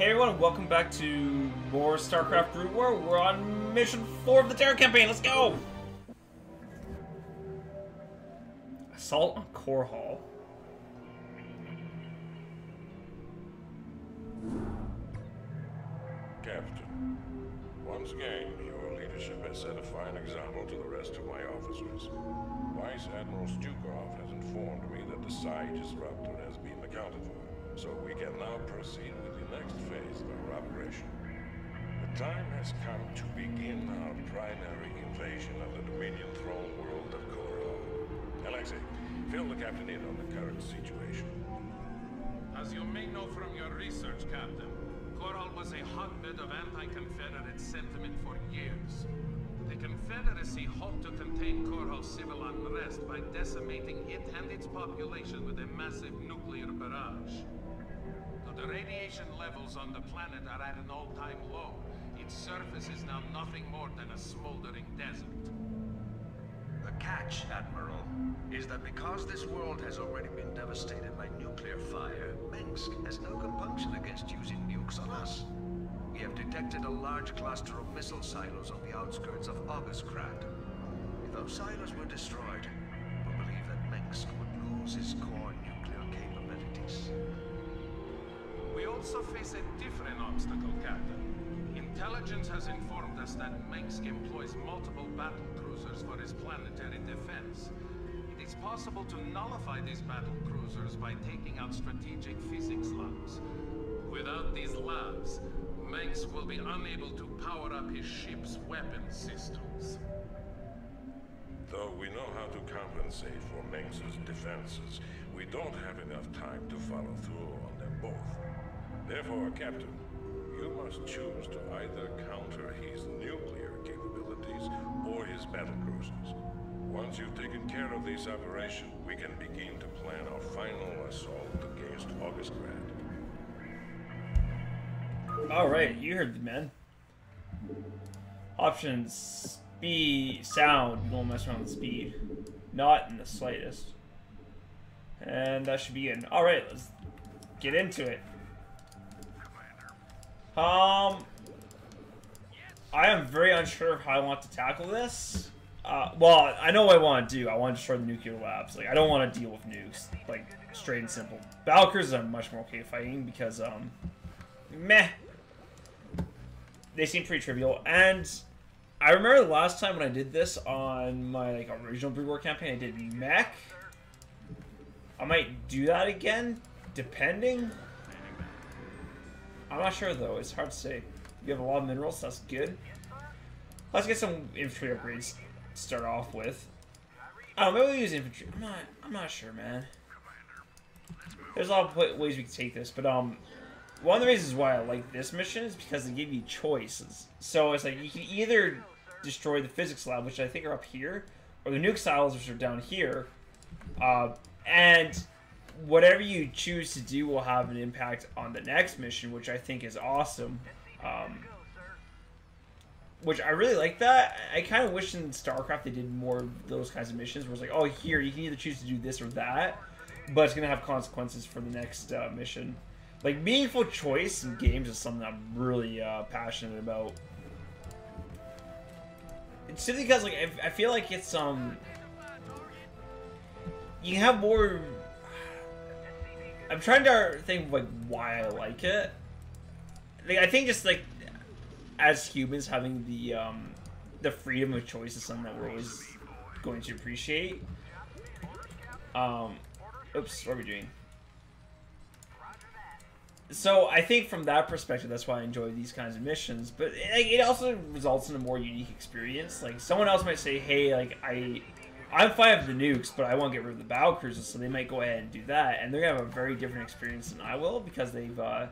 Hey everyone, welcome back to more StarCraft Brood War. We're on mission 4 of the Terran campaign, let's go! Assault on Korhal. Captain, once again, your leadership has set a fine example to the rest of my officers. Vice Admiral Stukov has informed me that the Psi disruptor has been accounted for, so we can now proceed with the next phase of our operation. The time has come to begin our primary invasion of the Dominion throne world of Korhal Alexei, fill the captain in on the current situation. As you may know from your research, Captain, Korhal was a hotbed of anti-Confederate sentiment for years. The Confederacy hoped to contain Korhal's civil unrest by decimating it and its population with a massive nuclear barrage. The radiation levels on the planet are at an all-time low, its surface is now nothing more than a smoldering desert. The catch, Admiral, is that because this world has already been devastated by nuclear fire, Mengsk has no compunction against using nukes on us. We have detected a large cluster of missile silos on the outskirts of Augustgrad. If those silos were destroyed, we believe that Mengsk would lose its core nuclear capabilities. We also face a different obstacle, Captain. Intelligence has informed us that Mengsk employs multiple battle cruisers for his planetary defense. It is possible to nullify these battle cruisers by taking out strategic physics labs. Without these labs, Mengsk will be unable to power up his ship's weapon systems. Though we know how to compensate for Mengsk's defenses, we don't have enough time to follow through on them both. Therefore, Captain, you must choose to either counter his nuclear capabilities or his battle cruisers. Once you've taken care of this operation, we can begin to plan our final assault against Augustgrad. Alright, you heard the man. Options, speed, sound, you don't mess around with speed. Not in the slightest. And that should be in. Alright, let's get into it. Um, I am very unsure of how I want to tackle this. Uh, well, I know what I want to do. I want to destroy the nuclear labs. Like, I don't want to deal with nukes. Like, straight and simple. Battlecruisers are much more okay fighting because, um, meh. They seem pretty trivial. And I remember the last time when I did this on my, like, original Brood War campaign, I did mech. I might do that again, depending. I'm not sure though. It's hard to say. You have a lot of minerals. That's good. Let's get some infantry upgrades to start off with. Know. Maybe we use infantry. I'm not. I'm not sure, man. There's a lot of ways we can take this, but um, one of the reasons why I like this mission is because they give you choices. So it's like you can either destroy the physics lab, which I think are up here, or the nuke silos, which are down here. Uh, and whatever you choose to do will have an impact on the next mission, which I think is awesome. Um, which I really like that. I kind of wish in StarCraft they did more of those kinds of missions where it's like, oh, here, you can either choose to do this or that, but it's going to have consequences for the next uh, mission. Like, meaningful choice in games is something I'm really uh, passionate about. It's simply because, like, I, I feel like it's, um... You have more I'm trying to think like why I like it. Like I think just like as humans having the um the freedom of choice is something that we're always going to appreciate. Um oops, what are we doing? So I think from that perspective, that's why I enjoy these kinds of missions. But like, it also results in a more unique experience. Like someone else might say, "Hey, like I I'm fine with the nukes, but I want to get rid of the battle cruisers, so they might go ahead and do that, and they're gonna have a very different experience than I will because they've uh,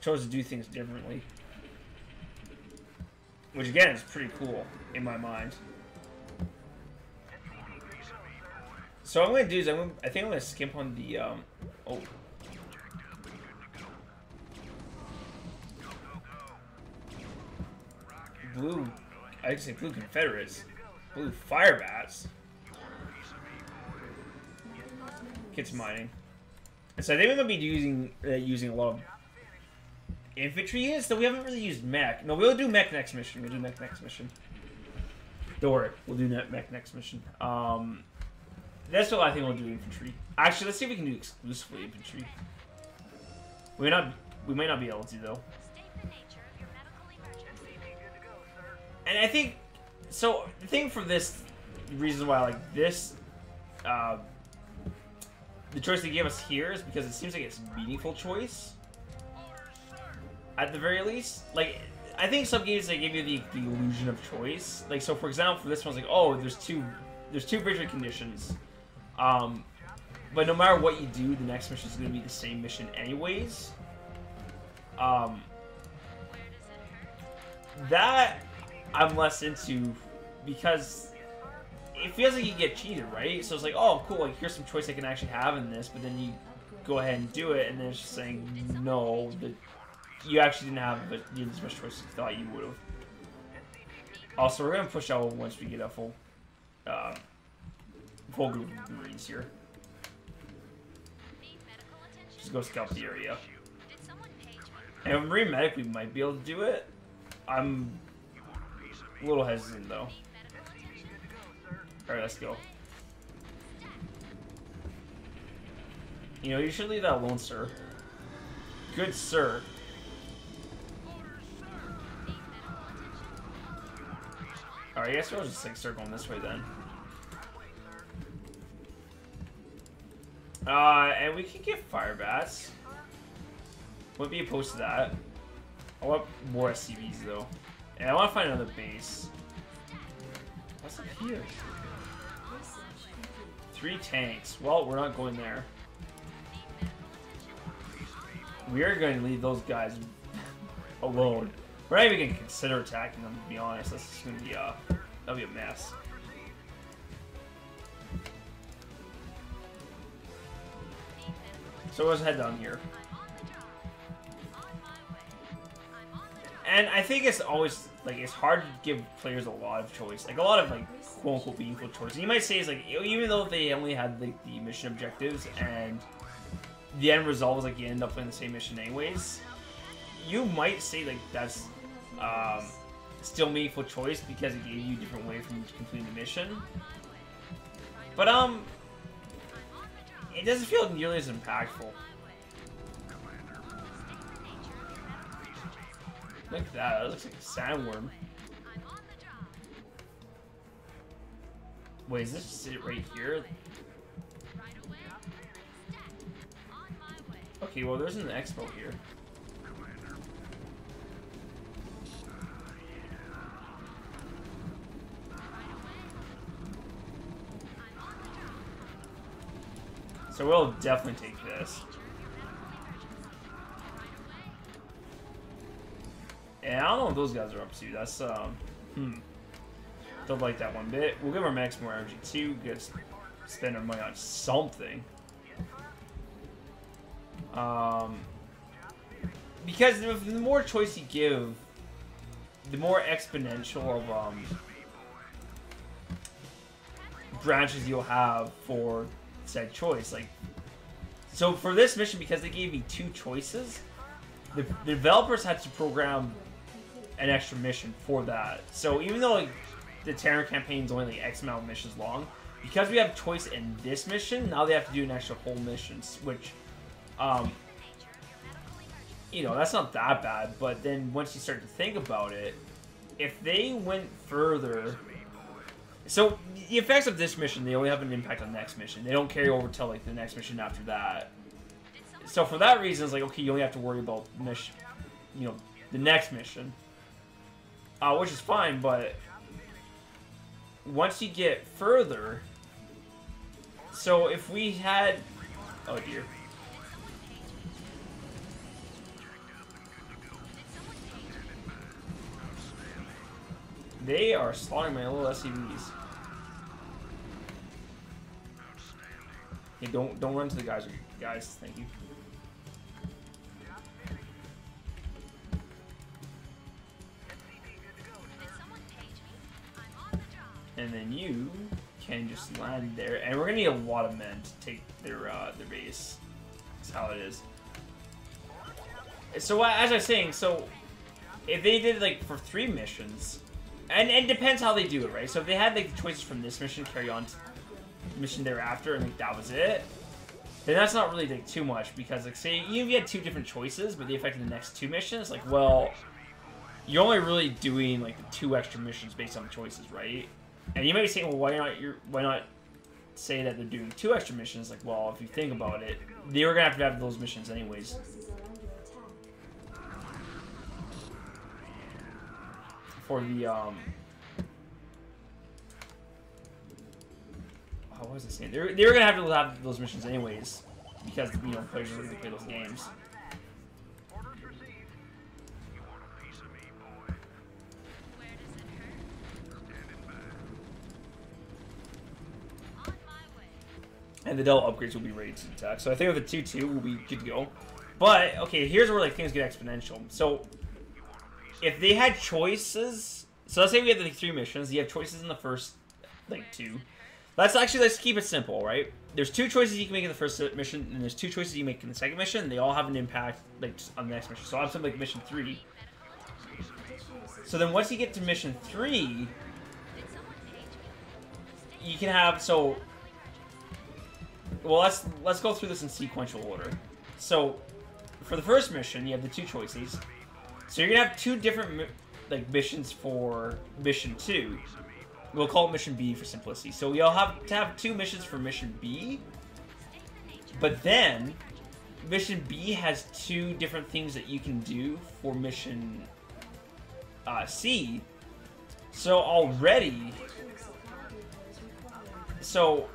chose to do things differently, which again is pretty cool in my mind. So what I'm gonna do is I'm gonna, I think I'm gonna skimp on the um, oh. Blue, I can say blue Confederates. Blue fire bats. Gets mining. So I think we're gonna be using uh, using a lot of infantry is, though we haven't really used mech. No, we'll do mech next mission. We'll do mech next mission. Don't worry, we'll do mech next mission. Um, that's what I think we'll do infantry. Actually, let's see if we can do exclusively infantry. We may not, we may not be able to though. State the nature of your medical emergency. And I think so. The thing for this reason why I like this, uh, the choice they gave us here is because it seems like it's a meaningful choice. At the very least, like I think some games they give you the, the illusion of choice. Like so, for example, for this one's like, oh, there's two, there's two victory conditions. Um, but no matter what you do, the next mission is going to be the same mission anyways. Um, that I'm less into because it feels like you get cheated, right? So it's like, oh, cool, like here's some choice I can actually have in this, but then you go ahead and do it, and then it's just saying no, that you actually didn't have but you as much choice as you thought you would have. Also, we're gonna push out once we get a full, uh, full group of Marines here. Just go scout the area. And Marine Medic, we might be able to do it. I'm a little hesitant though. Alright, let's go. You know, you should leave that alone, sir. Good sir. Alright, I guess we'll just like going this way then. Uh, and we can get fire bats. Wouldn't be opposed to that. I want more SCVs though. And I want to find another base. What's up here? Three tanks. Well, we're not going there. We are going to leave those guys alone. We're not even going to consider attacking them, to be honest. That's just going to be, a, that'll be a mess. So let's head down here. And I think it's always like it's hard to give players a lot of choice, like a lot of like quote unquote meaningful choice. And you might say it's like even though they only had like the mission objectives and the end result was like you end up in the same mission anyways, you might say like that's um, still meaningful choice because it gave you a different way from completing the mission. But um, it doesn't feel nearly as impactful. Look at that, that looks like a sandworm. Wait, is this it right here? Okay, well, there's an expo here. So we'll definitely take this. And I don't know what those guys are up to. That's, um, hmm. Don't like that one bit. We'll give our max more energy too. Get spend our money on something. Um, because the, the more choice you give, the more exponential of um, branches you'll have for said choice. Like, so for this mission, because they gave me two choices, the, the developers had to program an extra mission for that. So even though like the Terran campaign is only like X amount of missions long, because we have choice in this mission, now they have to do an extra whole mission, which, um, you know, that's not that bad. But then once you start to think about it, if they went further, so the effects of this mission they only have an impact on the next mission. They don't carry over till like the next mission after that. So for that reason, it's like okay, you only have to worry about mission, you know, the next mission, uh, which is fine. But once you get further, so if we had, oh dear, they are slaughtering my little SCVs. Hey, don't don't run to the guys, guys. Thank you. And then you can just land there, and we're gonna need a lot of men to take their uh, their base. That's how it is. So as I was saying, so if they did like for three missions, and and depends how they do it, right? So if they had like the choices from this mission carry on to mission thereafter, and like that was it, then that's not really like too much because like say you had two different choices, but they affected the next two missions, like well, you're only really doing like the two extra missions based on the choices, right? And you might be saying, well, why not? Why not say that they're doing two extra missions? Like, well, if you think about it, they were gonna have to have those missions anyways. For the um. Oh, what was I saying? They were, they were gonna have to have those missions anyways, because you know players are gonna play those games. And the Dell upgrades will be ready to attack. So I think with the two two we'll be good to go. But okay, here's where like things get exponential. So if they had choices, so let's say we have the three missions. You have choices in the first like two. Let's actually let's keep it simple, right? There's two choices you can make in the first mission, and there's two choices you make in the second mission. They all have an impact like on the next mission. So I'm something like mission three. So then once you get to mission three, you can have so well let's let's go through this in sequential order. So for the first mission you have the two choices. So you're gonna have two different like missions for mission two. We'll call it mission b for simplicity. So you'll have to have two missions for mission b. But then mission b has two different things that you can do for mission uh, c. So already so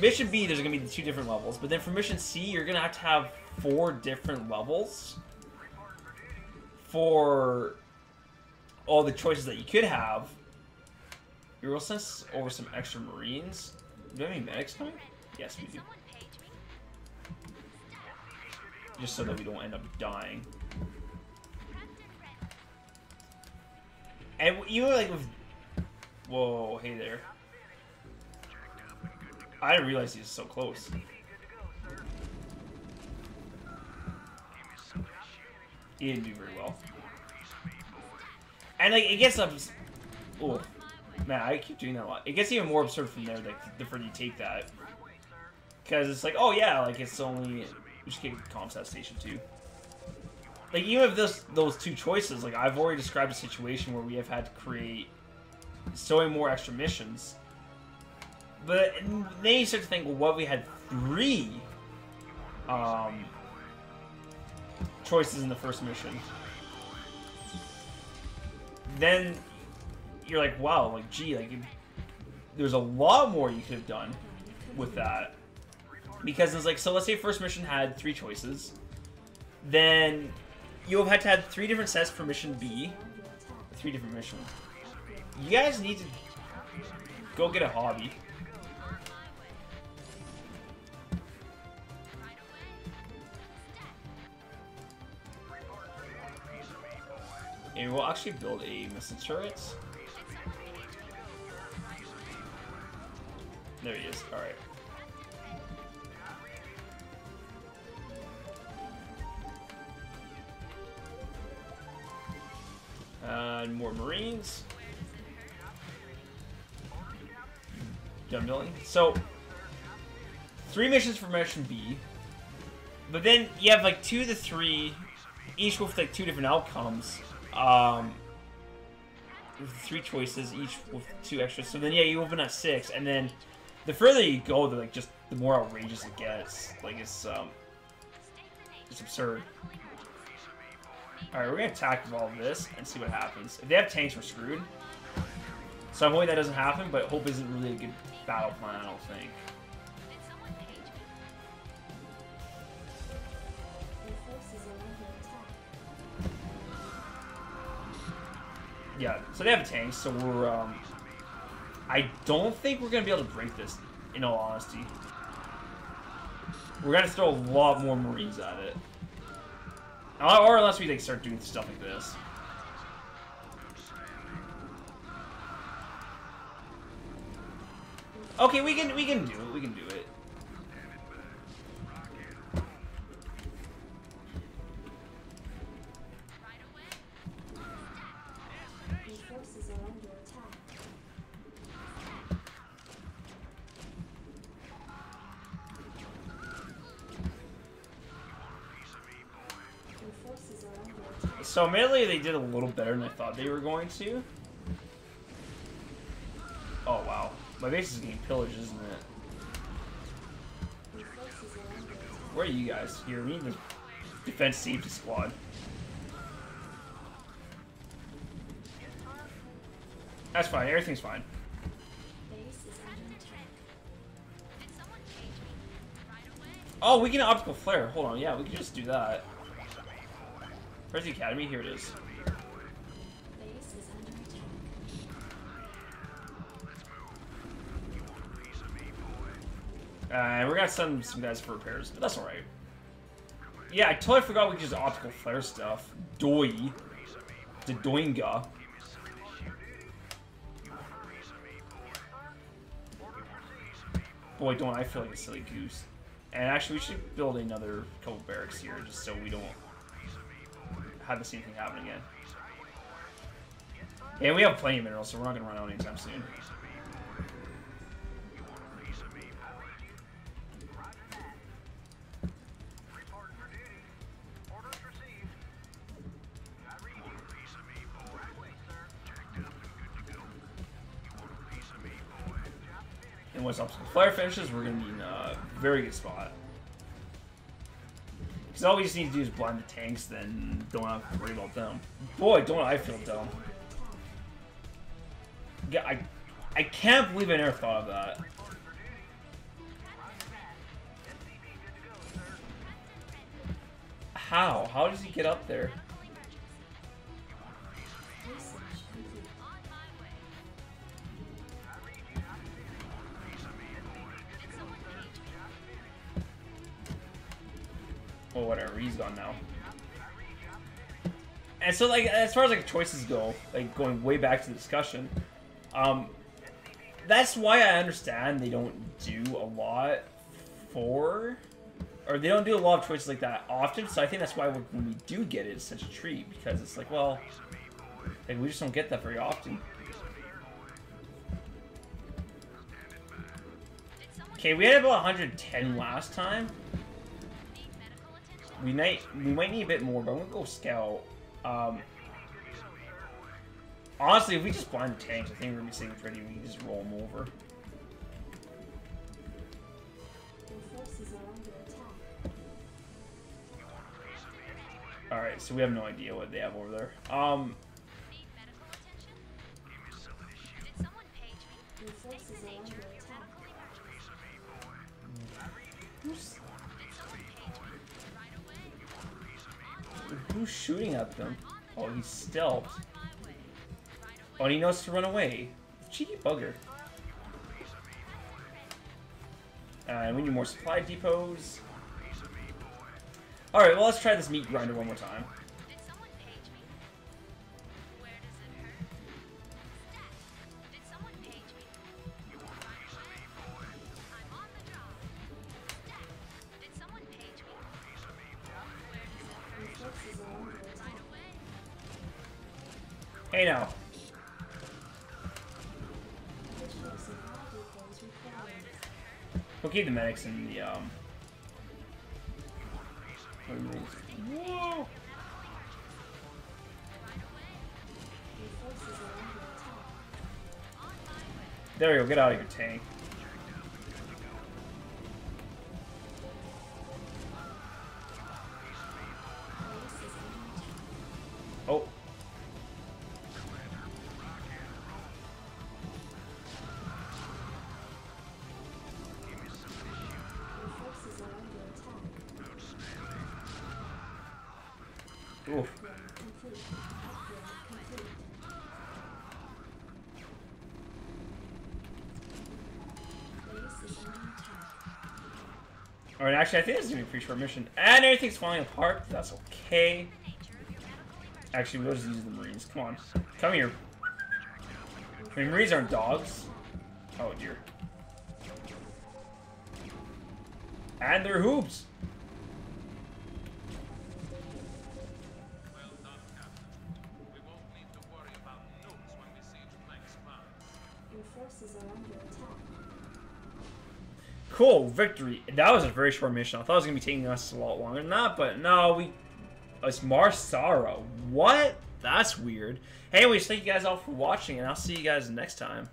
mission B, there's gonna be two different levels, but then for mission C, you're gonna have to have four different levels for all the choices that you could have. You will send us over some extra marines. Do we have any medics coming? Yes, we do. Just so that we don't end up dying. And you like with. Whoa, hey there. I didn't realize he was so close. He didn't do very well. And like it gets up. Oh, man, I keep doing that a lot. It gets even more absurd from there. Like the further you take that, because it's like, oh yeah, like it's only we just get Comsat Station two. Like even if this those two choices, like I've already described a situation where we have had to create so many more extra missions. But then you start to think, well, what if we had three um, choices in the first mission? Then you're like, wow, like, gee, like, there's a lot more you could have done with that. Because it's like, so let's say first mission had three choices. Then you have had to have three different sets for mission B. Three different missions. You guys need to go get a hobby. We'll actually build a missile turret. There he is. Alright. And more marines. Done building. So, three missions for mission B. But then you have like two to three, each with like two different outcomes. Um, three choices, each with two extras. So then yeah, you open at six, and then the further you go, the like just the more outrageous it gets. Like it's um, it's absurd. All right, we're gonna attack with all of this and see what happens. If they have tanks, we're screwed. So I'm hoping that doesn't happen, but hope isn't really a good battle plan. I don't think. Yeah, so they have tanks, so we're, um... I don't think we're gonna be able to break this, in all honesty. We're gonna throw a lot more marines at it. Or or unless we, like, start doing stuff like this. Okay, we can, we can do it, we can do it. So admittedly, they did a little better than I thought they were going to. Oh wow, my base is getting pillaged, isn't it? Where are you guys? Here, we need the defense safety squad. That's fine. Everything's fine. Oh, we can optical flare. Hold on. Yeah, we can just do that. Where's the academy? Here it is. Uh, we're gonna send some guys for repairs, but that's alright. Yeah, I totally forgot we could use optical flare stuff. Doi. The Doinga. Boy, don't I feel like a silly goose. And actually, we should build another couple barracks here, just so we don't have the same thing happen again. And we have plenty of minerals, so we're not gonna run out anytime soon. And once optical flare finishes, we're gonna be in a very good spot. Because all we just need to do is blind the tanks, then don't have to worry about them. Boy, don't I feel dumb. Yeah, I, I can't believe I never thought of that. How? How does he get up there? Well, whatever. He's gone now. And so, like, as far as like choices go, like going way back to the discussion, um, that's why I understand they don't do a lot for, or they don't do a lot of choices like that often. So I think that's why when we do get it, it's such a treat because it's like, well, like we just don't get that very often. Okay, we had about 110 last time. Need medical attention? We might we might need a bit more, but I'm gonna go scout. Um, honestly, if we just blind the tanks, I think we're gonna be safe ready. We can just roll them over. Your forces are under attack. All right, so we have no idea what they have over there. Um, Need who's shooting at them? Oh, he's stealth. Oh, he knows to run away. Cheeky bugger. And we need more supply depots. All right, well let's try this meat grinder one more time. Medics in the um. There you go. Get out of your tank. Actually, I think this is gonna be a pretty short mission. And everything's falling apart. That's okay. Actually, we'll just use the Marines. Come on. Come here. I mean, Marines aren't dogs. Oh, dear. And they're hoops. cool, victory. That was a very short mission. I thought it was going to be taking us a lot longer than that, but no, we... It's Marsara. What? That's weird. Anyways, thank you guys all for watching, and I'll see you guys next time.